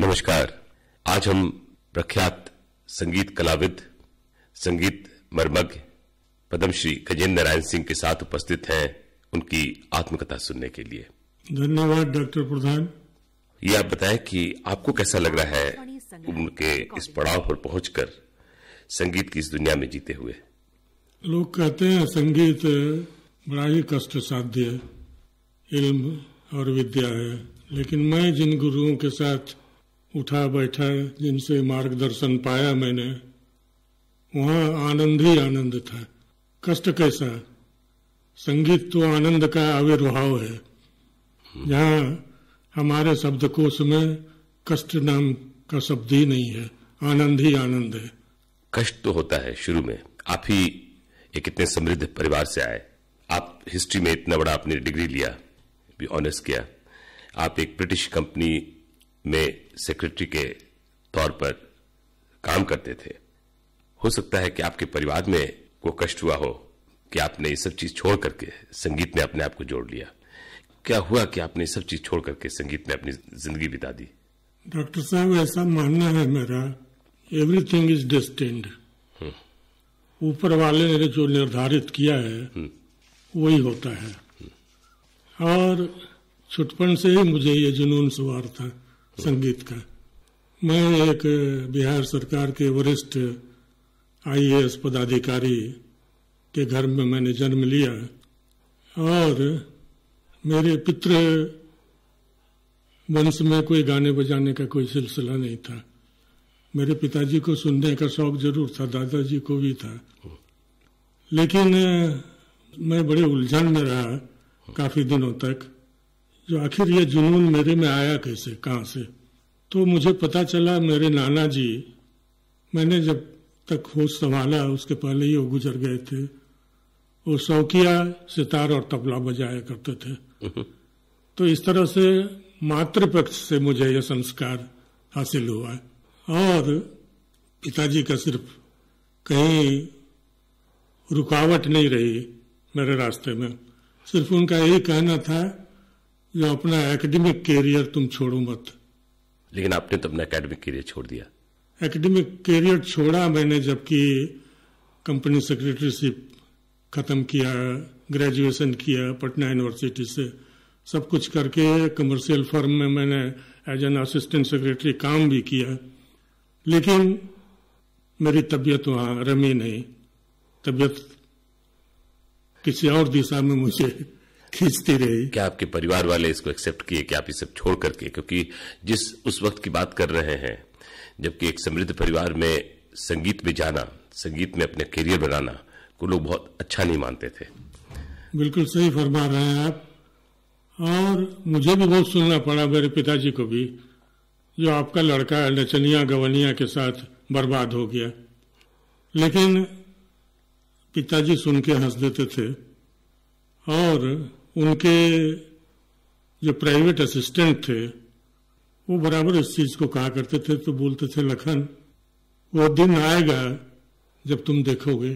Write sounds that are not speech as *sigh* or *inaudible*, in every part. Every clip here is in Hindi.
नमस्कार। आज हम प्रख्यात संगीत कलाविद संगीत मर्मज्ञ पद्मश्री गजेंद्र नारायण सिंह के साथ उपस्थित हैं उनकी आत्मकथा सुनने के लिए। धन्यवाद डॉक्टर प्रधान। ये आप बताएँ कि आपको कैसा लग रहा है उनके इस पड़ाव पर पहुंचकर संगीत की इस दुनिया में जीते हुए? लोग कहते हैं संगीत बड़ा ही कष्ट साध्य इल्म और विद्या है। लेकिन मैं जिन गुरुओं के साथ उठा बैठा जिनसे मार्गदर्शन पाया मैंने, वहाँ आनंद ही आनंद था। कष्ट कैसा? संगीत तो आनंद का आविर्भाव है। जहाँ हमारे शब्दकोश में कष्ट नाम का शब्द ही नहीं है, आनंद ही आनंद है। कष्ट तो होता है शुरू में। आप ही एक इतने समृद्ध परिवार से आए। आप हिस्ट्री में इतना बड़ा आपने डिग्री लिया भी ऑनर्स किया। आप एक ब्रिटिश कंपनी में सेक्रेटरी के तौर पर काम करते थे। हो सकता है कि आपके परिवार में को कष्ट हुआ हो कि आपने ये सब चीज़ छोड़ करके संगीत में अपने आप को जोड़ लिया। क्या हुआ कि आपने सब चीज़ छोड़ करके संगीत में अपनी ज़िंदगी बिता दी? डॉक्टर साहब ऐसा मानना है मेरा एवरीथिंग इज़ डेस्टिन्ड ऊपर वाले ने जो निर्धारित किया है वही होता है। और छुटपन से ही मुझे ये जुनून सवार था। संगीत का मैं एक बिहार सरकार के वरिष्ठ आईएएस पदाधिकारी के घर में मैंने जन्म लिया और मेरे पितृ वंश में कोई गाने बजाने का कोई सिलसिला नहीं था। मेरे पिताजी को सुनने का शौक ज़रूर था, दादाजी को भी था। लेकिन मैं बड़े उलझन में रहा काफ़ी दिनों तक। जो आखिर ये जुनून मेरे में आया कैसे? कहाँ से? तो मुझे पता चला मेरे नाना जी मैंने जब तक होश संभाला उसके पहले ही वो गुजर गए थे। वो शौकिया सितार और तबला बजाया करते थे। *laughs* तो इस तरह से मातृपक्ष से मुझे यह संस्कार हासिल हुआ और पिताजी का सिर्फ़ कहीं रुकावट नहीं रही मेरे रास्ते में। सिर्फ़ उनका यही कहना था जो अपना एकेडमिक कैरियर तुम छोड़ो मत। लेकिन आपने तो अपना एकेडमिक कैरियर छोड़ दिया। एकेडमिक कैरियर छोड़ा मैंने जबकि कंपनी सेक्रेटरीशिप खत्म किया ग्रेजुएशन किया पटना यूनिवर्सिटी से। सब कुछ करके कमर्शियल फर्म में मैंने एज एन असिस्टेंट सेक्रेटरी काम भी किया। लेकिन मेरी तबीयत वहाँ रमी नहीं। तबीयत किसी और दिशा में मुझे खींचती रही। क्या आपके परिवार वाले इसको एक्सेप्ट किए कि आप ये सब छोड़ करके? क्योंकि जिस उस वक्त की बात कर रहे हैं जबकि एक समृद्ध परिवार में संगीत में जाना संगीत में अपने करियर बनाना को लोग बहुत अच्छा नहीं मानते थे। बिल्कुल सही फरमा रहे हैं आप। और मुझे भी बहुत सुनना पड़ा मेरे पिताजी को भी जो आपका लड़का नचनिया गवनिया के साथ बर्बाद हो गया। लेकिन पिताजी सुन के हंस देते थे। और उनके जो प्राइवेट असिस्टेंट थे, वो बराबर इस चीज़ को कहा करते थे तो बोलते थे, लखन, वो दिन आएगा जब तुम देखोगे,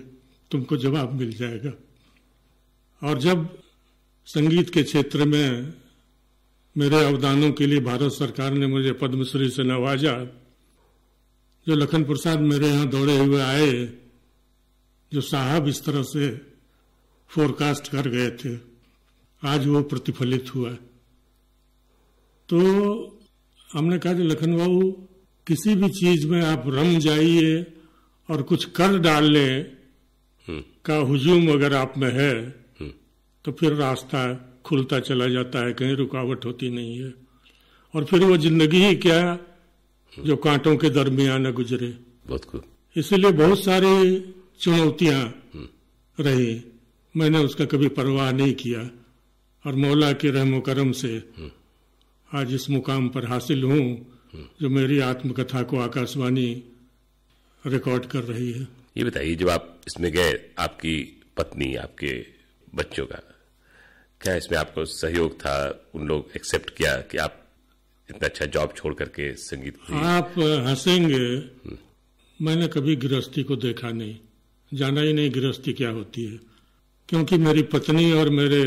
तुमको जवाब मिल जाएगा। और जब संगीत के क्षेत्र में मेरे अवदानों के लिए भारत सरकार ने मुझे पद्मश्री से नवाजा, जो लखन प्रसाद मेरे यहाँ दौड़े हुए आए, जो साहब इस तरह से फोरकास्ट कर गए थे आज वो प्रतिफलित हुआ। तो हमने कहा कि लखन बाबू किसी भी चीज़ में आप रम जाइए और कुछ कर डालने का हुजूम अगर आप में है तो फिर रास्ता खुलता चला जाता है कहीं रुकावट होती नहीं है। और फिर वो ज़िंदगी ही क्या जो कांटों के दरमियान गुजरे। बहुत खूब। इसलिए बहुत सारी चुनौतियाँ रही। मैंने उसका कभी परवाह नहीं किया। और मौला के रहमो करम से आज इस मुकाम पर हासिल हूँ जो मेरी आत्मकथा को आकाशवाणी रिकॉर्ड कर रही है। ये बताइए जब आप इसमें गए आपकी पत्नी आपके बच्चों का क्या इसमें आपको सहयोग था उन लोग एक्सेप्ट किया कि आप इतना अच्छा जॉब छोड़ करके संगीत आप हंसेंगे मैंने कभी गृहस्थी को देखा नहीं। जाना ही नहीं गृहस्थी क्या होती है। क्योंकि मेरी पत्नी और मेरे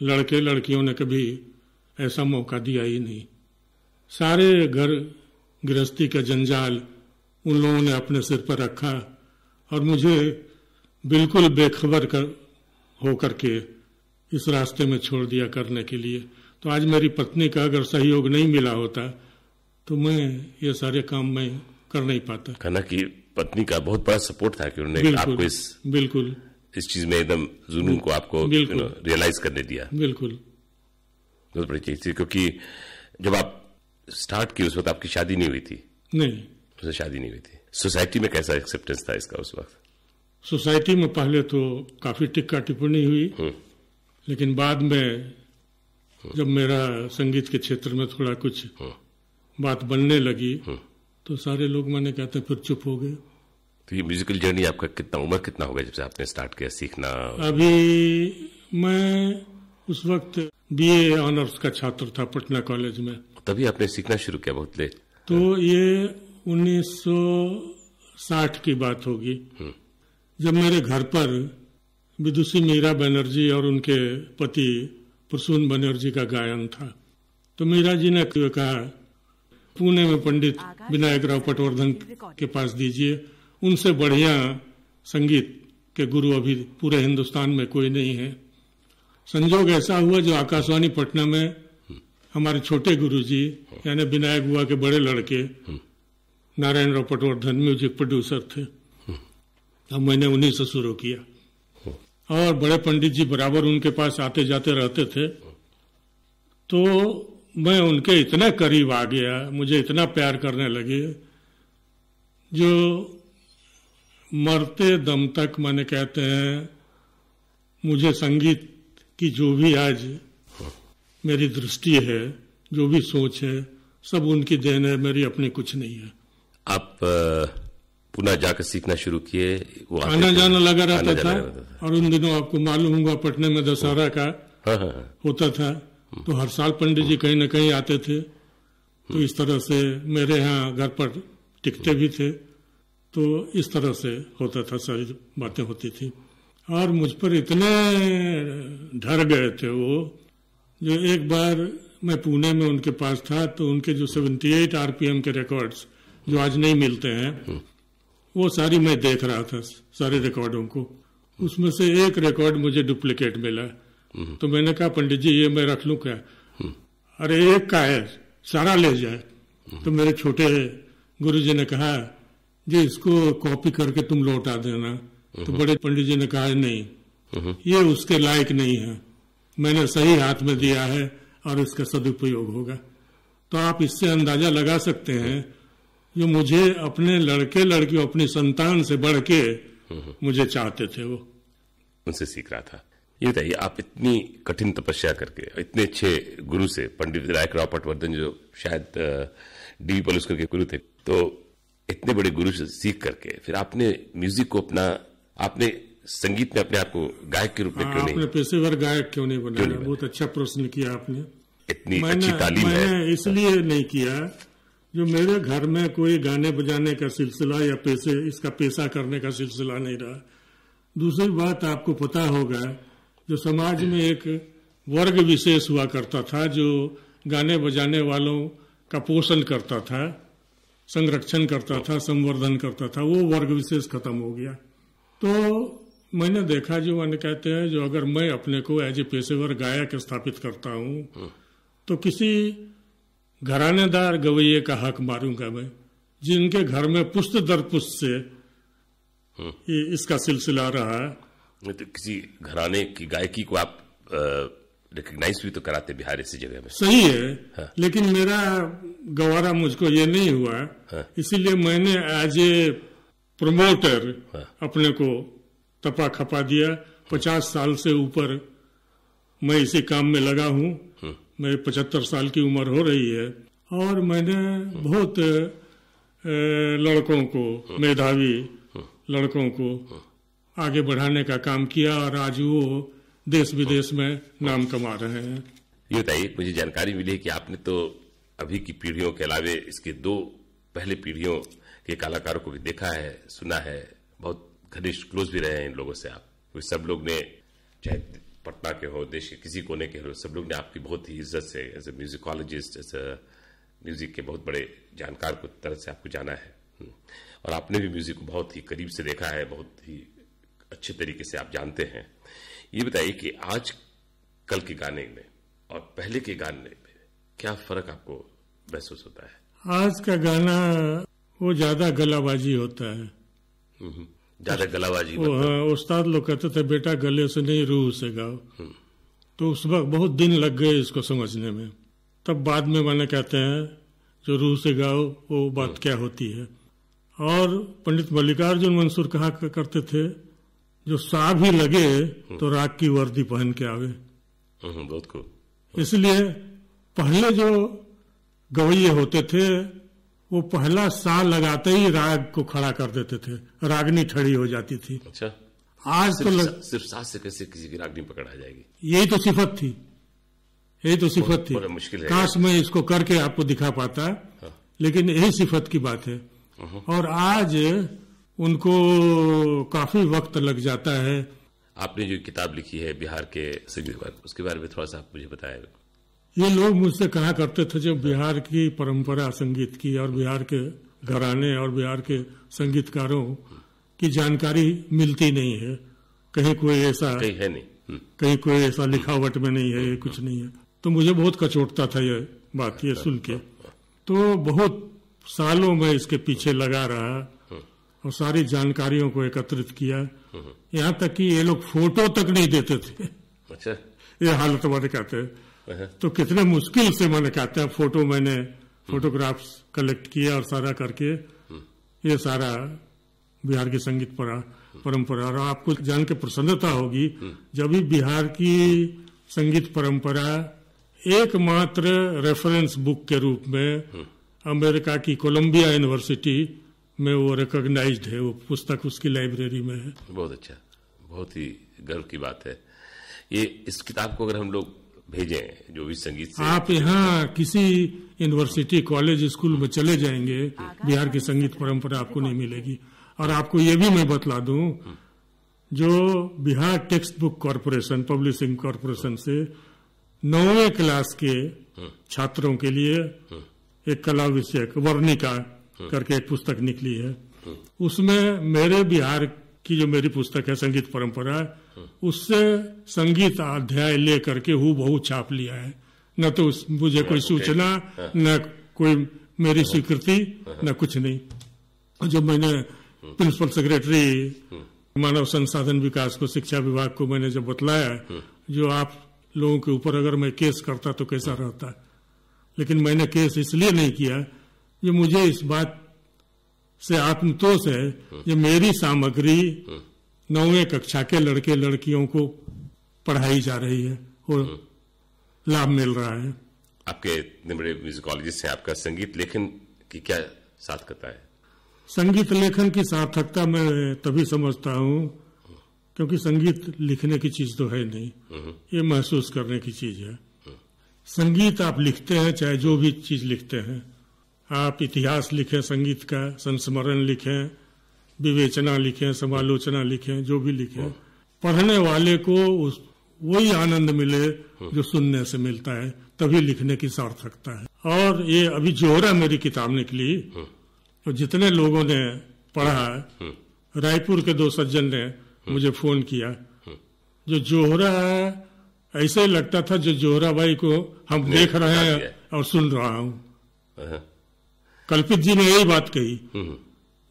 लड़के लड़कियों ने कभी ऐसा मौका दिया ही नहीं। सारे घर गृहस्थी का जंजाल उन लोगों ने अपने सिर पर रखा और मुझे बिल्कुल बेखबर कर होकर के इस रास्ते में छोड़ दिया करने के लिए। तो आज मेरी पत्नी का अगर सहयोग नहीं मिला होता तो मैं ये सारे काम मैं कर नहीं पाता। कहना कि पत्नी का बहुत बड़ा सपोर्ट था कि उन्होंने आपको इस बिल्कुल। इस चीज़ में एकदम जुनून को आपको रियलाइज़ करने दिया। बिल्कुल। बहुत बड़ी चीज़ थी क्योंकि जब आप स्टार्ट की उस वक्त आपकी शादी नहीं हुई थी। नहीं। उससे शादी नहीं हुई थी। सोसाइटी में कैसा एक्सेप्टेंस था इसका उस वक्त? सोसाइटी में पहले तो काफ़ी टिक्का टिप्पणी हुई लेकिन बाद में जब मेरा संगीत के क्षेत्र में थोड़ा कुछ बात बनने लगी तो सारे लोग मैंने कहते फिर चुप हो गए। तो ये म्यूजिकल जर्नी आपका कितना उम्र कितना हो गया जब से आपने स्टार्ट किया सीखना? अभी मैं उस वक्त बीए ऑनर्स का छात्र था पटना कॉलेज में। तभी आपने सीखना शुरू किया बहुत लेट तो ये 1960 की बात होगी। जब मेरे घर पर विदुषी मीरा बनर्जी और उनके पति प्रसून बनर्जी का गायन था तो मीरा जी ने कहा पुणे में पंडित विनायक राव पटवर्धन के पास दीजिए। उनसे बढ़िया संगीत के गुरु अभी पूरे हिंदुस्तान में कोई नहीं है। संजोग ऐसा हुआ जो आकाशवाणी पटना में हमारे छोटे गुरुजी, यानी विनायक बुआ के बड़े लड़के, नारायण राव पटवर्धन म्यूज़िक प्रोड्यूसर थे। अब मैंने उन्हीं से शुरू किया। और बड़े पंडित जी बराबर उनके पास आते जाते रहते थे। तो मैं उनके इतना करीब आ गया, मुझे इतना प्यार करने लगे, जो मरते दम तक मैंने कहते हैं मुझे संगीत की जो भी आज मेरी दृष्टि है जो भी सोच है सब उनकी देन है मेरी अपनी कुछ नहीं है। आप पुनः जाकर सीखना शुरू किए वो आना जाना लगा रहता था, था। और उन दिनों आपको मालूम होगा पटने में दशहरा का हाँ, हाँ, हाँ। होता था तो हर साल पंडित जी कहीं ना कहीं आते थे तो इस तरह से मेरे यहाँ घर पर टिकते भी थे। तो इस तरह से होता था सारी बातें होती थी। और मुझ पर इतने डर गए थे वो जो एक बार मैं पुणे में उनके पास था तो उनके जो 78 आरपीएम के रिकॉर्ड्स जो आज नहीं मिलते हैं वो सारी मैं देख रहा था सारे रिकॉर्डों को। उसमें से एक रिकॉर्ड मुझे डुप्लीकेट मिला। तो मैंने कहा पंडित जी ये मैं रख लू क्या? अरे एक का है सारा ले जाए। तो मेरे छोटे गुरु जी ने कहा जी इसको कॉपी करके तुम लौटा देना। तो बड़े पंडित जी ने कहा नहीं ये उसके लायक नहीं है। मैंने सही हाथ में दिया है और इसका सदुपयोग होगा। तो आप इससे अंदाज़ा लगा सकते हैं जो मुझे अपने लड़के लड़कियों अपनी संतान से बढ़ के मुझे चाहते थे वो। उनसे सीख रहा था। ये बताइए आप इतनी कठिन तपस्या करके इतने अच्छे गुरु से पंडित विनायक राव पटवर्धन जो शायद डीवी पलुस्कर के गुरु थे तो इतने बड़े गुरु से सीख करके फिर आपने म्यूज़िक को अपना आपने संगीत में अपने आप को गायक के रूप में क्यों हाँ, नहीं पेशेवर गायक क्यों नहीं बनाया? बहुत अच्छा प्रश्न किया आपने। इतनी अच्छी तालीम मैंने इसलिए नहीं किया जो मेरे घर में कोई गाने बजाने का सिलसिला या पैसे इसका पेशा करने का सिलसिला नहीं रहा। दूसरी बात आपको पता होगा जो समाज में एक वर्ग विशेष हुआ करता था जो गाने बजाने वालों का पोषण करता था। संरक्षण करता था संवर्धन करता था वो वर्ग विशेष खत्म हो गया। तो मैंने देखा जो मैंने कहते हैं जो अगर मैं अपने को एज ए पेशेवर गायक स्थापित करता हूँ तो किसी घरानेदार गवैये का हक मारूँगा मैं जिनके घर में पुष्ट दर पुष्ट से इसका सिलसिला रहा। है तो किसी घराने की गायकी को आप रिकग्नाइज भी तो कराते बिहार इसी जगह में सही है हाँ। लेकिन मेरा गवारा मुझको ये नहीं हुआ हाँ। इसीलिए मैंने एज ए प्रमोटर हाँ। अपने को तपा खपा दिया पचास साल से ऊपर मैं इसी काम में लगा हूँ हाँ। मेरे पचहत्तर साल की उम्र हो रही है और मैंने बहुत लड़कों को हाँ। मेधावी लड़कों को आगे बढ़ाने का काम किया और आज वो देश विदेश में नाम कमा रहे हैं। ये बताइए, मुझे जानकारी मिली है कि आपने तो अभी की पीढ़ियों के अलावे इसके दो पहले पीढ़ियों के कलाकारों को भी देखा है, सुना है। बहुत घनिष्ठ क्लोज भी रहे हैं इन लोगों से आप। तो सब लोग ने, चाहे पटना के हो, देश के किसी कोने के हो, सब लोग ने आपकी बहुत ही इज़्ज़त से as a musicologist as music के बहुत बड़े जानकार को तरह से आपको जाना है। हम्म। और आपने भी म्यूज़िक को बहुत ही करीब से देखा है, बहुत ही अच्छे तरीके से आप जानते हैं। ये बताइए कि आज कल के गाने में और पहले के गाने में क्या फ़र्क आपको महसूस होता है? आज का गाना वो ज़्यादा गलाबाजी होता है। हम्म। ज़्यादा गलाबाजी वो हाँ। उस्ताद लोग कहते थे बेटा गले से नहीं रूह से गाओ। तो उस वक्त बहुत दिन लग गए इसको समझने में। तब बाद में मैंने कहते हैं जो रूह से गाओ वो बात क्या होती है? और पंडित मल्लिकार्जुन मंसूर कहा करते थे? जो सा भी लगे तो राग की वर्दी पहन के आवे हम्म, बहुत खूब इसलिए पहले जो गवैये होते थे वो पहला सा लगाते ही राग को खड़ा कर देते थे। रागनी ठड़ी हो जाती थी। अच्छा। आज तो सिर्फ़, लग... सिर्फ़ सांस से कैसे किसी की रागनी पकड़ा जाएगी? यही तो सिफत थी। यही तो सिफत थी। मुश्किल है। काश मैं इसको करके आपको दिखा पाता। लेकिन यही सिफत की बात है। और आज उनको काफ़ी वक्त लग जाता है। आपने जो किताब लिखी है बिहार के संगीत के बारे में, उसके बारे में थोड़ा सा आप मुझे बताएँ। ये लोग मुझसे कहा करते थे जब बिहार की परंपरा संगीत की और बिहार के घराने और बिहार के संगीतकारों की जानकारी मिलती नहीं है। कहीं कोई ऐसा कहीं है नहीं। हम्म, कहीं कोई ऐसा लिखावट में नहीं है ये कुछ नहीं है। तो मुझे बहुत कचोटता था ये बात ये सुन के। तो बहुत सालों में इसके पीछे लगा रहा। और सारी जानकारियों को एकत्रित किया। यहाँ तक कि ये लोग फ़ोटो तक नहीं देते थे। अच्छा। ये हालत मैंने कहते हैं। तो कितने मुश्किल से मैंने कहते हैं फ़ोटो मैंने फोटोग्राफ्स कलेक्ट किया और सारा करके ये सारा बिहार की संगीत परा परंपरा और आपको जान के प्रसन्नता होगी जब भी बिहार की संगीत परंपरा एकमात्र रेफरेंस बुक के रूप में अमेरिका की कोलंबिया यूनिवर्सिटी में वो रिकॉग्नाइज्ड है वो पुस्तक उसकी लाइब्रेरी में है। बहुत अच्छा बहुत ही गर्व की बात है। ये इस किताब को अगर हम लोग भेजें जो भी संगीत से आप यहाँ किसी यूनिवर्सिटी कॉलेज स्कूल में चले जाएँगे बिहार की संगीत परंपरा आपको नहीं मिलेगी। और आपको ये भी मैं बतला दूँ जो Bihar text book corporation publishing corporation से नौवे क्लास के छात्रों के लिए एक कला विषय वर्णिका करके एक पुस्तक निकली है। उसमें मेरे बिहार की जो मेरी पुस्तक है संगीत परंपरा उससे संगीत अध्याय ले करके हु बहु छाप लिया है। न तो उस- मुझे कोई सूचना न कोई मेरी स्वीकृति न कुछ नहीं। जब मैंने प्रिंसिपल सेक्रेटरी मानव संसाधन विकास को शिक्षा विभाग को मैंने जब बतलाया जो आप लोगों के ऊपर अगर मैं केस करता तो कैसा रहता? लेकिन मैंने केस इसलिए नहीं किया जो मुझे इस बात से आत्मतोष है ये मेरी सामग्री नौवे कक्षा के लड़के लड़कियों को पढ़ाई जा रही है और लाभ मिल रहा है। आपके इतने बड़े म्यूजिकोलॉजिस्ट हैं आपका संगीत लेखन की क्या सार्थकता है? संगीत लेखन की सार्थकता मैं तभी समझता हूँ क्योंकि संगीत लिखने की चीज़ तो है नहीं। ये महसूस करने की चीज़ है। संगीत आप लिखते हैं चाहे जो भी चीज़ लिखते हैं आप इतिहास लिखें संगीत का संस्मरण लिखें विवेचना लिखें समालोचना लिखें जो भी लिखें पढ़ने वाले को उस वही आनंद मिले जो सुनने से मिलता है तभी लिखने की सार्थकता है। और ये अभी जोहरा मेरी किताब निकली तो जितने लोगों ने पढ़ा रायपुर के दो सज्जन ने मुझे फ़ोन किया जो जोहरा है ऐसे ही लगता था जो जोहरा भाई को हम देख रहे हैं और सुन रहा हूँ। हाँ, कल्पित जी ने यही बात कही। हम्म,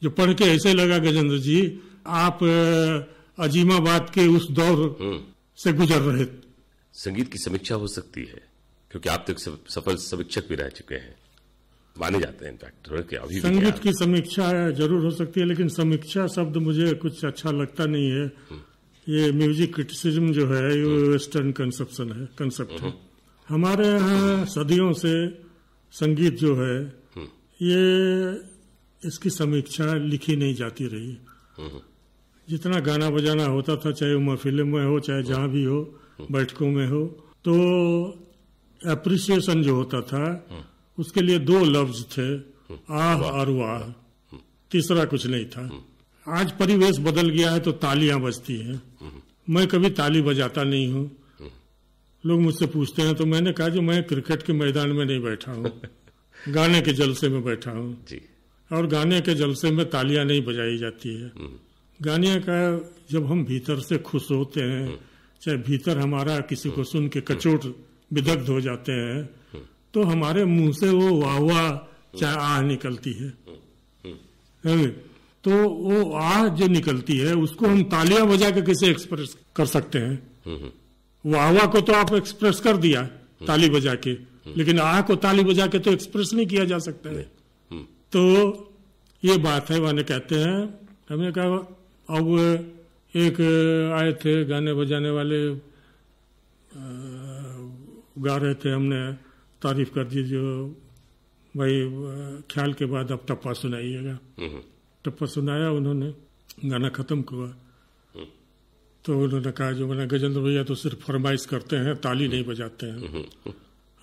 जो पढ़ के ऐसे लगा गजेंद्र जी आप अजीमाबाद के उस दौर हम्म। से गुजर रहे। संगीत की समीक्षा हो सकती है क्योंकि आप तो एक सफल समीक्षक भी रह चुके हैं। माने जाते हैं इनफैक्ट अभी संगीत की समीक्षा ज़रूर हो सकती है लेकिन समीक्षा शब्द मुझे कुछ अच्छा लगता नहीं है। ये म्यूज़िक क्रिटिसिज्म जो है ये वेस्टर्न कंसेप्शन है कंसेप्ट है। हमारे यहाँ सदियों से संगीत जो है ये इसकी समीक्षा लिखी नहीं जाती रही। जितना गाना बजाना होता था चाहे वो महफिल में हो चाहे जहाँ भी हो बैठकों में हो तो अप्रिसिएशन जो होता था उसके लिए दो लफ्ज थे आह और वाह। तीसरा कुछ नहीं था। आज परिवेश बदल गया है तो तालियाँ बजती हैं। मैं कभी ताली बजाता नहीं हूँ। लोग मुझसे पूछते हैं तो मैंने कहा जो मैं क्रिकेट के मैदान में नहीं बैठा हूँ। *laughs* गाने के जलसे में बैठा हूँ। जी। और गाने के जलसे में तालियाँ नहीं बजाई जाती है। गाने का जब हम भीतर से खुश होते हैं चाहे भीतर हमारा किसी को सुन के कचोट विदग्ध हो जाते हैं तो हमारे मुँह से वो वाह वाह चाहे आह निकलती है। है? तो वो आह जो निकलती है उसको हम तालियाँ बजा के कैसे एक्सप्रेस कर सकते हैं? वाह वाह को तो आप एक्सप्रेस कर दिया ताली बजा के। लेकिन आ को ताली बजा के तो एक्सप्रेस नहीं किया जा सकता है। तो ये बात है माने कहते हैं हमने कहा अब एक आए थे गाने बजाने वाले गा रहे थे हमने तारीफ़ कर दी जो भाई ख्याल के बाद अब टप्पा सुनाइएगा। टप्पा सुनाया उन्होंने गाना खत्म हुआ। तो उन्होंने कहा जो मैंने गजेंद्र भैया तो सिर्फ़ फरमाइश करते हैं ताली नहीं बजाते हैं।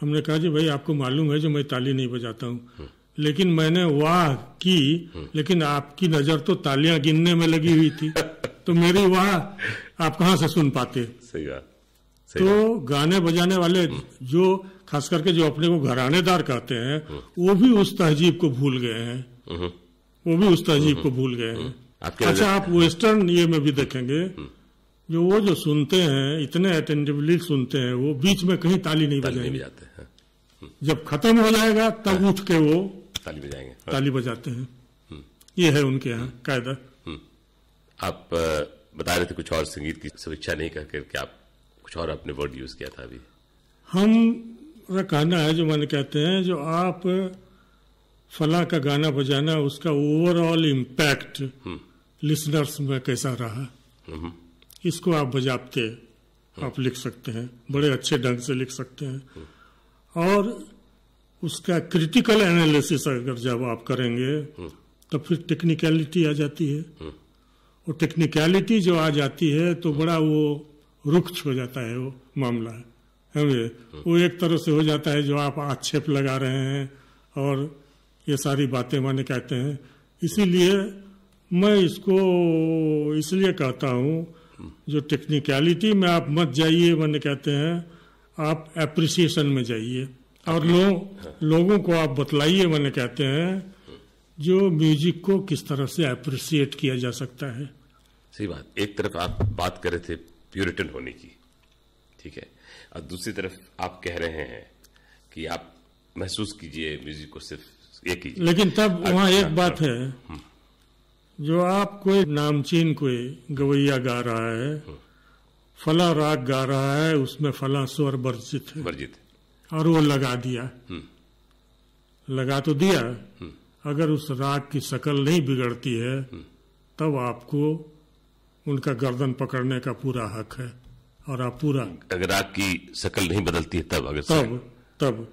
हमने कहा जी भाई आपको मालूम है जो मैं ताली नहीं बजाता हूँ। लेकिन मैंने वाह की लेकिन आपकी नज़र तो तालियाँ गिनने में लगी हुई थी। तो मेरी वाह आप कहाँ से सुन पाते? सही बात तो गाने बजाने वाले जो खास करके जो अपने को घरानेदार कहते हैं वो भी उस तहजीब को भूल गए हैं। हम्म, वो भी उस तहजीब को भूल गए हैं। आपके अच्छा आप वेस्टर्न ये में भी देखेंगे। जो वो जो सुनते हैं इतने अटेंटिवली सुनते हैं वो बीच में कहीं ताली नहीं ताली बजाएँगे। बजाते हैं। जब खत्म हो जाएगा तब उठ के वो ताली बजाएँगे हाँ। ताली बजाते हैं। ये है उनके यहाँ कायदा। आप बता रहे थे कुछ और संगीत की समीक्षा नहीं कर करके आप कुछ और अपने वर्ड यूज़ किया था अभी। हम कहना है जो मैंने कहते हैं जो आप फला का गाना बजाना उसका ओवरऑल इम्पैक्ट लिसनर्स में कैसा रहा? इसको आप बजाते आप लिख सकते हैं? बड़े अच्छे ढंग से लिख सकते हैं। और उसका क्रिटिकल एनालिसिस अगर जब आप करेंगे तो फिर टेक्निकलिटी आ जाती है। और टेक्निकलिटी जो आ जाती है तो बड़ा वो रुक्ष हो जाता है वो मामला। है वो एक तरह से हो जाता है जो आप आक्षेप लगा रहे हैं और ये सारी बातें माने कहते हैं। इसीलिए मैं इसको इसलिए कहता हूँ जो टेक्निकलिटी में आप मत जाइए मैंने कहते हैं आप एप्रिसिएशन में जाइए। और लो, लोगों को आप बतलाइए मैंने कहते हैं जो म्यूज़िक को किस तरह से अप्रिसिएट किया जा सकता है। सही बात। एक तरफ़ आप बात कर रहे थे प्यूरिटन होने की ठीक है? और दूसरी तरफ़ आप कह रहे हैं कि आप महसूस कीजिए म्यूज़िक को सिर्फ़ एक ही लेकिन तब वहाँ अच्छा, एक बात है। जो आप कोई नामचीन कोई गवैया गा रहा है फला राग गा रहा है उसमें फला स्वर वर्जित है। वर्जित और वो लगा दिया। लगा तो दिया। अगर उस राग की शकल नहीं बिगड़ती है तब आपको उनका गर्दन पकड़ने का पूरा हक है। और आप पूरा अगर राग की शकल नहीं बदलती है तब अगर तब तब।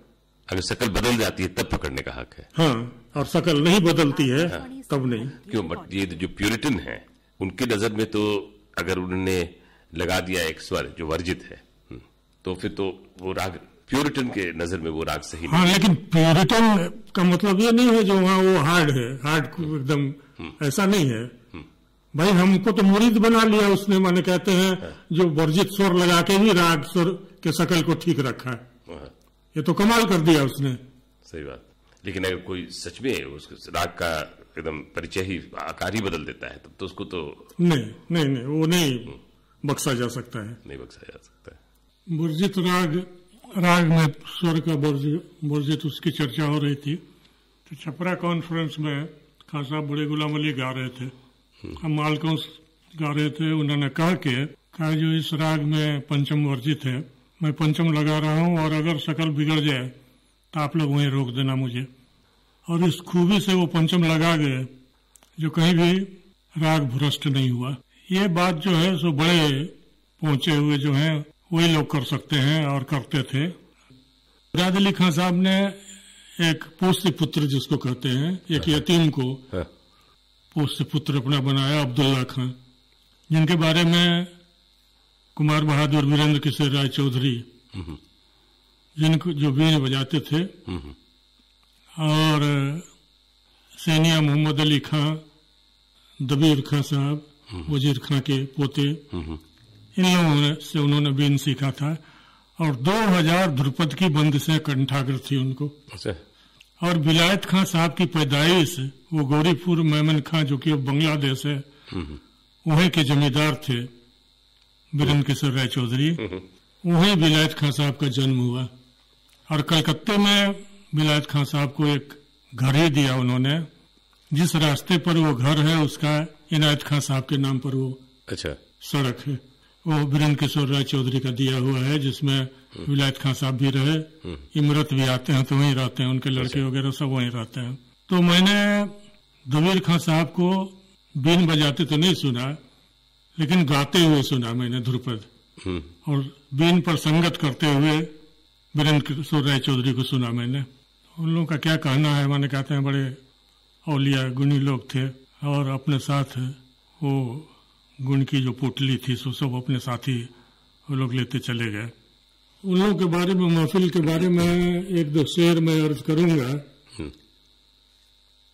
अगर शकल बदल जाती है तब पकड़ने का हक है। हाँ और शकल नहीं बदलती है। तब नहीं? क्यों बट ये जो प्यूरिटन है उनकी नज़र में तो अगर उन्होंने लगा दिया एक स्वर जो वर्जित है हम्म, तो फिर तो वो राग प्यूरिटन के नज़र में वो राग सही हाँ लेकिन प्योरिटन का मतलब ये नहीं है जो वहाँ वो हार्ड है हार्ड एकदम ऐसा नहीं है। भाई हमको तो मुरीद बना लिया उसने माने कहते हैं जो वर्जित स्वर लगा के भी राग स्वर के शकल को ठीक रखा है। हाँ, ये तो कमाल कर दिया उसने। सही बात। लेकिन अगर कोई सच में उस राग का एकदम परिचय ही आकार ही बदल देता है तब तो उसको तो नहीं नहीं नहीं वो नहीं बख्शा जा सकता है। नहीं बख्शा जा सकता है। वर्जित राग राग में स्वर का वर्जित उसकी चर्चा हो रही थी। तो छपरा कॉन्फ्रेंस में खान साहब बड़े गुलाम अली गा रहे थे। हम मालकंस गा रहे थे उन्होंने कहा कि कहा जो इस राग में पंचम वर्जित है मैं पंचम लगा रहा हूँ और अगर शकल बिगड़ जाए तो आप लोग वहीं रोक देना मुझे। और इस खूबी से वो पंचम लगा गए जो कहीं भी राग भ्रष्ट नहीं हुआ। ये बात जो है सो बड़े पहुँचे हुए जो हैं वही लोग कर सकते हैं और करते थे। मुराद अली खान साहब ने एक पोस्य पुत्र जिसको कहते हैं एक यतीम को हाँ, पोस्य पुत्र अपना बनाया अब्दुल्ला खान जिनके बारे में कुमार बहादुर वीरेंद्र किशोर राय चौधरी जिनको जो बीन बजाते थे और सैनिया मोहम्मद अली खां दबीर खां साहब वज़ीर खां के पोते इन लोगों से उन्होंने बीन सीखा था। और 2000 ध्रुपद की बंद से कंठाग्र थी उनको। अच्छा। और विलायत खां साहब की पैदाइश वो गौरीपुर मैमन खां जो कि अब बांग्लादेश है वहीं के जमींदार थे बीरेंद्र किशोर राय चौधरी। वहीं विलायत खां साहब का जन्म हुआ। और कलकत्ते में विलायत खां साहब को एक घर ही दिया उन्होंने। जिस रास्ते पर वो घर है उसका इनायत खां साहब के नाम पर वो अच्छा। सड़क है। वो बीरेंद्र किशोर राय चौधरी का दिया हुआ है जिसमें विलायत खां साहब भी रहे। इमरत भी आते हैं तो वहीं रहते हैं। उनके लड़के वगैरह सब वहीं रहते हैं। तो मैंने दबीर खां साहब को बीन बजाते तो नहीं सुना लेकिन गाते हुए सुना मैंने ध्रुपद। हम्म, और बीन पर संगत करते हुए वीरेंद्र किशोर राय चौधरी को सुना मैंने। उन लोगों का क्या कहना है? मैंने कहते हैं बड़े औलिया गुणी लोग थे और अपने साथ वो गुण की जो पोटली थी सो सब अपने साथी वो लोग लेते चले गए। उन लोगों के बारे में महफिल के बारे में एक दो शेर मैं अर्ज़ करूँगा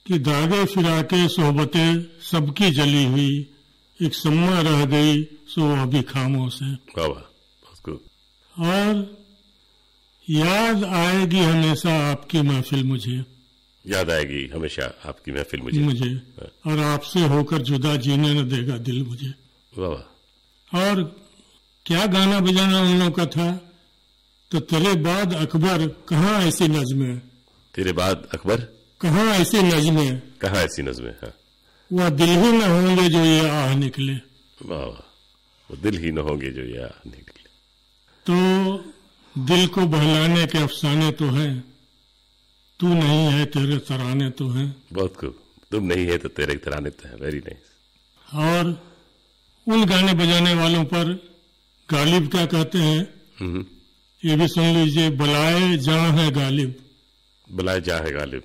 कि दागे फिरा के सोहबतें सबकी जली हुई एक सम्मा रह गई सो अभी खामोश है। और याद आएगी हमेशा आपकी महफिल मुझे। याद आएगी हमेशा आपकी महफिल मुझे। मुझे। और आपसे होकर जुदा जीने न देगा दिल मुझे। वाह और क्या गाना बजाना उन लोगों का था? तो तेरे बाद अकबर कहाँ ऐसी नज़में तेरे बाद अकबर? कहाँ ऐसी नज़में कहाँ ऐसी नज़में हाँ? वह दिल ही न होंगे जो ये आह निकले। वाह वो दिल ही न होंगे जो यहाँ निकले। तो दिल को बहलाने के अफसाने तो हैं। तू नहीं है तेरे तराने तो हैं। बहुत खूब। तुम नहीं है तो तेरे तराने तो है। वेरी नाइस और उन गाने बजाने वालों पर गालिब क्या कहते हैं? हम्म, ये भी सुन लीजिए बलाए जहाँ है गालिब। बुलाए जा है गालिब।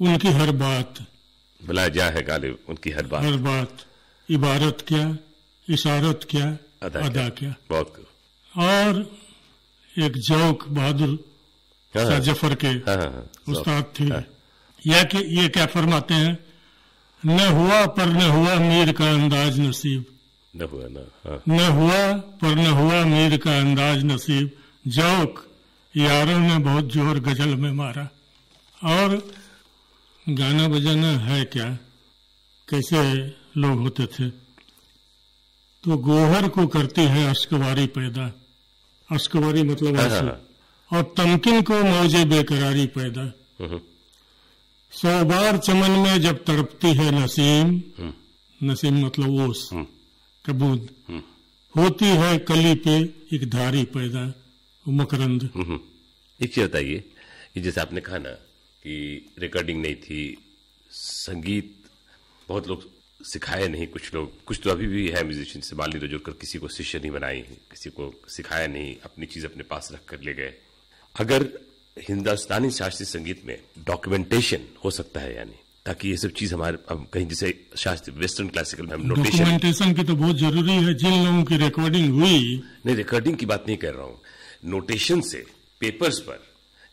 उनकी हर बात। बुलाए जा है गालिब उनकी हर बात। हर बात। इबारत क्या? इशारत क्या? अदा अदा क्या। क्या? बहुत खूब। और एक जौक बहादुर हाँ। शाह ज़फ़र के हाँ, हाँ, उस्ताद थे। या कि ये क्या फरमाते हैं? न हुआ पर न हुआ मीर का अंदाज नसीब। न हुआ ना हाँ। न हुआ पर न हुआ मीर का अंदाज नसीब। जौक यारों ने बहुत ज़ोर गज़ल में मारा। और गाना बजाना है क्या? कैसे लोग होते थे? तो गोहर को करती है अश्कवारी पैदा। अश्कवारी मतलब हाँ, आँसू हाँ, और तमकिन को मौजे बेकरारी पैदा। हम्म, सौ बार चमन में जब तड़पती है नसीम हम्म, नसीम मतलब ओस हम्म, कबूद। होती है कली पे एक धारी पैदा मकरंद। एक चीज़ बताइए कि जैसे आपने कहा ना कि रिकॉर्डिंग नहीं थी संगीत बहुत लोग सिखाए नहीं कुछ लोग कुछ तो अभी भी है म्यूजिशियन से मान लीजिए जो कर किसी को शिष्य नहीं बनाई किसी को सिखाया नहीं अपनी चीज़ अपने पास रख कर ले गए। अगर हिंदुस्तानी शास्त्रीय संगीत में डॉक्यूमेंटेशन हो सकता है यानी ताकि ये सब चीज़ हमारे अब कहीं जैसे शास्त्रीय वेस्टर्न क्लासिकल में हम नोटेशन डॉक्यूमेंटेशन की तो बहुत ज़रूरी है जिन लोगों की रिकॉर्डिंग हुई। नहीं रिकॉर्डिंग की बात नहीं कर रहा हूँ। नोटेशन से पेपर्स पर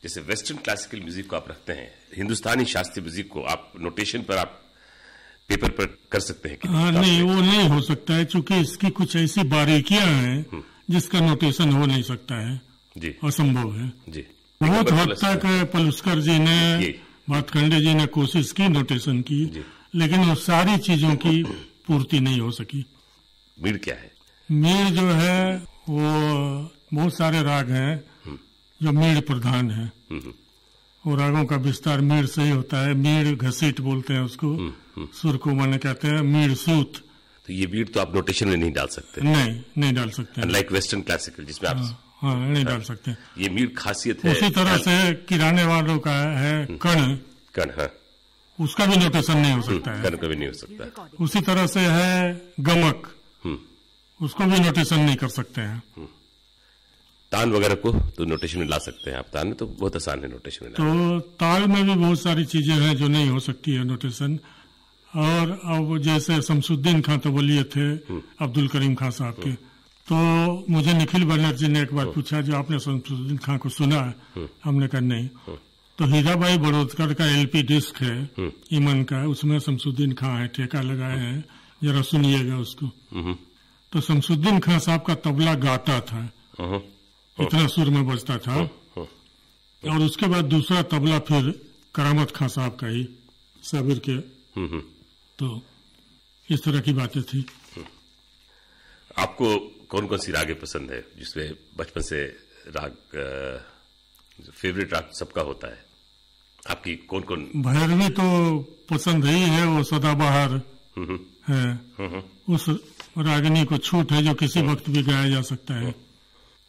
जैसे वेस्टर्न क्लासिकल म्यूज़िक को आप रखते हैं हिंदुस्तानी शास्त्रीय म्यूज़िक को आप नोटेशन पर आप पेपर पर कर सकते हैं कि हाँ नहीं वो नहीं हो सकता है क्योंकि इसकी कुछ ऐसी बारीकियाँ हैं जिसका नोटेशन हो नहीं सकता है। जी। असंभव है। जी। बहुत हद तक पलुस्कर जी ने। भातखंडे जी ने कोशिश की नोटेशन की लेकिन वो सारी चीज़ों की पूर्ति नहीं हो सकी। मीड क्या है? मीर जो है वो बहुत सारे राग हैं जो मीर प्रधान है। हम्म, हम्म, वो रागों का विस्तार मीर से ही होता है। मीर घसीट बोलते हैं उसको। सुर को माने कहते हैं मीर सूत। तो ये बीट तो आप नोटेशन में नहीं डाल सकते। नहीं नहीं डाल सकते लाइक वेस्टर्न क्लासिकल जिसमें आप हाँ नहीं डाल सकते ये मीड खासियत है। उसी तरह से किराने वालों का है कण। कण हाँ। उसका भी नोटेशन नहीं हो सकता है। कण का भी नहीं हो सकता। उसी तरह से है गमक। हम्म, उसको भी नोटेशन नहीं कर सकते हैं। तान वगैरह को तो नोटेशन में ला सकते हैं आप। तान में तो बहुत आसान है नोटेशन में तो ताल में भी बहुत सारी चीज़ें हैं जो नहीं हो सकती है नोटेशन और अब जैसे शमसुद्दीन खां तो बोलिए थे अब्दुल करीम खां साहब के। तो मुझे निखिल बनर्जी ने एक बार पूछा जो आपने शमसुद्दीन खां को सुना है? हमने कहा नहीं। तो हीराबाई बड़ोदकर का एलपी डिस्क है ईमन का। उसमें शमसुद्दीन खां है ठेका लगाए हैं। जरा सुनिएगा उसको। हम्म, तो शमसुद्दीन खां साहब का तबला गाता था। हम्म, इतना सुर में बजता था। हम्म, और उसके बाद दूसरा तबला फिर करामत खां साहब का ही साबिर के। हम्म हम्म। तो इस तरह की बातें थी। आपको कौन कौन सी रागें पसंद है जिसमें बचपन से राग फेवरेट राग सबका होता है? आपकी कौन कौन भैरवी तो पसंद ही है वो सदाबहार हम्म हम्म, है। हम्म हम्म, उस रागिनी को छूट है जो किसी वक्त भी गाया जा सकता है।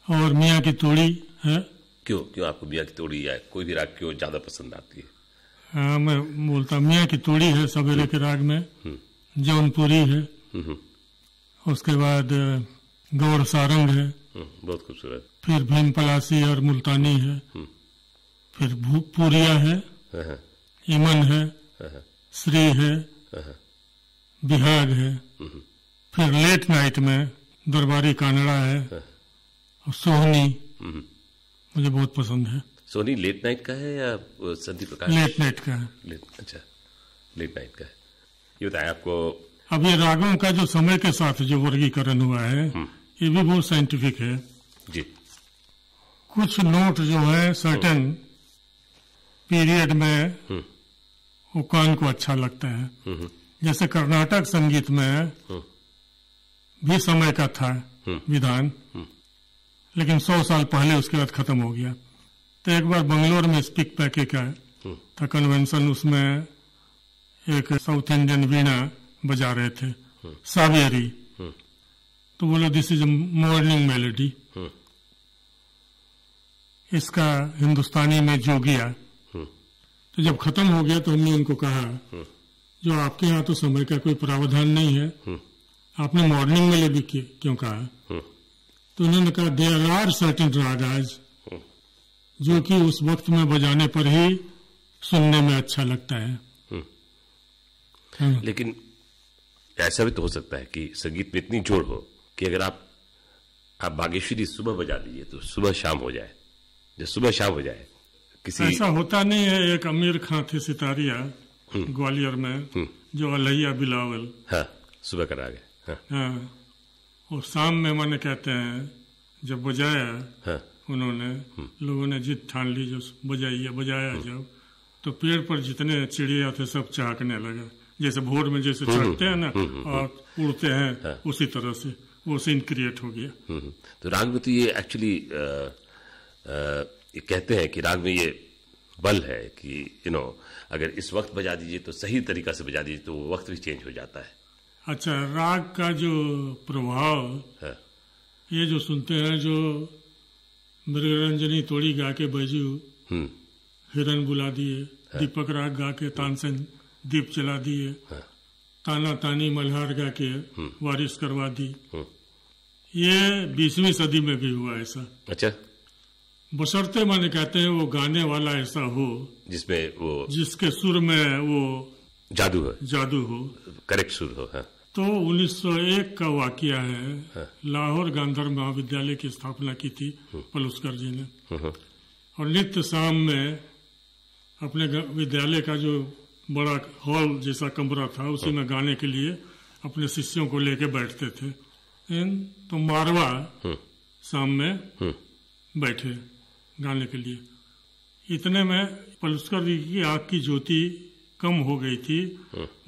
और मियाँ की तोड़ी है? क्यों? क्यों आपको मियाँ की तोड़ी या कोई भी राग क्यों ज़्यादा पसंद आती है? हाँ, मैं बोलता मियाँ की तोड़ी है सवेरे के राग में। जौनपुरी है। हम्म हम्म, उसके बाद गौर सारंग है। हम्म, बहुत खूबसूरत। फिर भीम पलासी और मुल्तानी है। फिर भू- पूरिया है। हाँ, हाँ, इमन है। हाँ, श्री है। हाँ, बिहाग है। फिर लेट नाइट में दरबारी कानड़ा है। और सोहनी। हम्म। मुझे बहुत पसंद है। सोनी लेट नाइट का है या संदीप प्रकाश? लेट नाइट का है। लेट अच्छा लेट नाइट का है। ये बताएँ आपको। अब ये रागों का जो समय के साथ जो वर्गीकरण हुआ है ये भी बहुत साइंटिफिक है। जी। कुछ नोट जो है सर्टेन पीरियड में वो कान को अच्छा लगता है। हम्म, जैसे कर्नाटक संगीत में भी समय का था विधान। लेकिन सौ साल पहले उसके बाद खत्म हो गया। तो एक बार बंगलोर में स्पीक पैके का था कन्वेंशन उसमें एक साउथ इंडियन वीणा बजा रहे थे सावेरी तो बोले this is morning melody hmm. इसका हिंदुस्तानी में जोगिया तो जब खत्म हो गया तो हमने उनको कहा जो आपके यहाँ तो समय का कोई प्रावधान नहीं है आपने मॉर्निंग में भी क्यों कहा? तो उन्होंने कहा देर आर सर्टिन रागाज जो कि उस वक्त में बजाने पर ही सुनने में अच्छा लगता है। हाँ, लेकिन ऐसा भी तो हो सकता है कि संगीत में इतनी जोड़ हो कि अगर आप आप बागेश्वरी सुबह बजा दीजिए तो सुबह शाम हो जाए। जब सुबह शाम हो जाए किसी ऐसा होता नहीं है एक अमीर खां थे सितारिया ग्वालियर में जो अलैया बिलावल। हाँ सुबह करा गए। हाँ। हाँ। और शाम में मैंने कहते हैं जब बजाया हाँ। उन्होंने लोगों ने जिद ठान ली जो बजाइए बजाया जब तो पेड़ पर जितने चिड़िया थे सब चहकने लगे। जैसे भोर में जैसे चढ़ते हैं ना और उड़ते हैं उसी तरह से वो सीन क्रिएट हो गया। हम्म, तो राग में तो ये एक्चुअली कहते हैं कि राग में ये बल है कि यू नो अगर इस वक्त बजा दीजिए तो सही तरीका से बजा दीजिए तो वो वक्त भी चेंज हो जाता है। अच्छा राग का जो प्रभाव हाँ, ये जो सुनते हैं जो मृगरंजनी तोड़ी गा के बैजू हम्म, हिरन बुला दिए दीपक राग गा के तानसेन दीप चला दिए हाँ, ताना तानी मल्हार गा के वारिस करवा दी। हम्म। ये बीसवीं सदी में भी हुआ ऐसा। अच्छा। बसरते माने कहते हैं वो गाने वाला ऐसा हो जिसमें वो जिसके सुर में वो जादू है। जादू हो। करेक्ट सुर हो हाँ। तो 1901 का वाकया है। हाँ। लाहौर गांधर महाविद्यालय की स्थापना की थी पलुस्कर जी ने। हम्म, और नित्य शाम में अपने विद्यालय का जो बड़ा हॉल जैसा कमरा था उसी में गाने के लिए अपने शिष्यों को लेके बैठते थे। इन तो मारवा शाम में बैठे गाने के लिए। इतने में पलुस्कर जी की आग की ज्योति कम हो गई थी।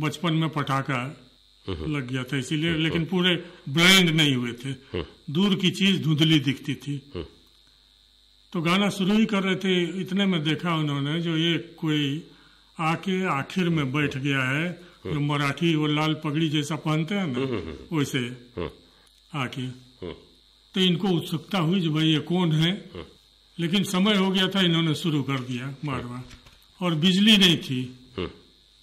बचपन में पटाखा लग गया था इसीलिए लेकिन पूरे ब्लाइंड नहीं हुए थे। दूर की चीज़ धुंधली दिखती थी। तो गाना शुरू ही कर रहे थे इतने में देखा उन्होंने जो ये कोई आके आखिर में बैठ गया है जो मराठी वो लाल पगड़ी जैसा पहनते हैं ना वैसे आके। तो इनको उत्सुकता हुई जो भाई ये कौन है? लेकिन समय हो गया था इन्होंने शुरू कर दिया मारवा और बिजली नहीं थी।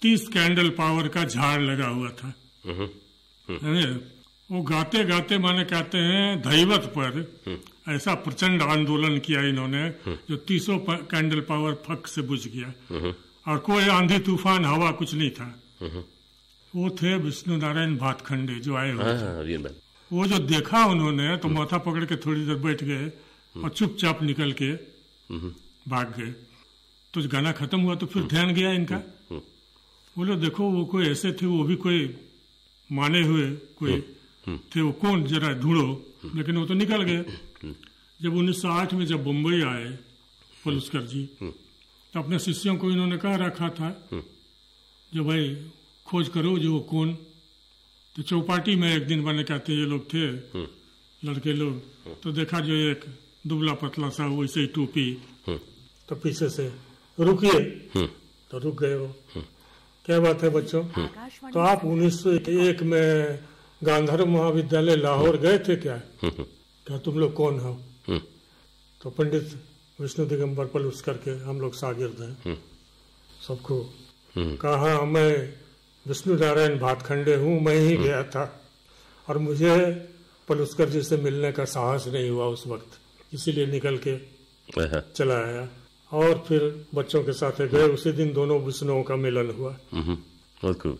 तीस कैंडल पावर का झाड़ लगा हुआ था? वो गाते गाते माने कहते हैं दैवत पर ऐसा प्रचंड आंदोलन किया इन्होंने जो तीसों कैंडल पावर फक से बुझ गया। और कोई आंधी तूफ़ान हवा कुछ नहीं था। वो थे विष्णु नारायण भातखंडे जो आए हुए थे। हाँ वो जो देखा उन्होंने तो माथा पकड़ के थोड़ी देर बैठ गए और चुपचाप निकल के भाग गए। तो गाना खत्म हुआ तो फिर ध्यान गया इनका। बोलो देखो वो कोई ऐसे थे वो भी कोई माने हुए कोई थे वो कौन? जरा ढूंढो। लेकिन वो तो निकल गए। जब 1908 में जब बम्बई आए पलुस्कर जी तो अपने शिष्यों को इन्होंने कहा रखा था जो भाई खोज करो जो वो कौन। तो चौपाटी में एक दिन बने कहते ये लोग थे लड़के लोग। तो देखा जो एक दुबला पतला सा वैसे ही टोपी। तो पीछे से रुकिए। तो रुक गए वो। क्या बात है बच्चों? तो आप उन्नीस सौ एक में गांधर्व महाविद्यालय लाहौर गए थे क्या? क्या तुम लोग कौन हो? तो पंडित विष्णु दिगंबर पलूस करके हम लोग शागिर्द हैं। सबको कहा मैं विष्णु नारायण भातखंडे हूँ मैं ही गया था। और मुझे पलुस्कर जी से मिलने का साहस नहीं हुआ उस वक्त। इसीलिए निकल के हाँ, चला आया। और फिर बच्चों के साथ गए। उसी दिन दोनों विष्णुओं का मिलन हुआ। बहुत खूब